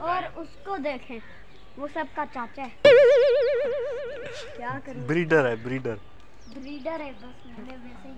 और उसको देखें। वो सबका चाचा है। क्या करूँ? ब्रीडर है ब्रीडर ब्रीडर है बस मेरे वैसे ही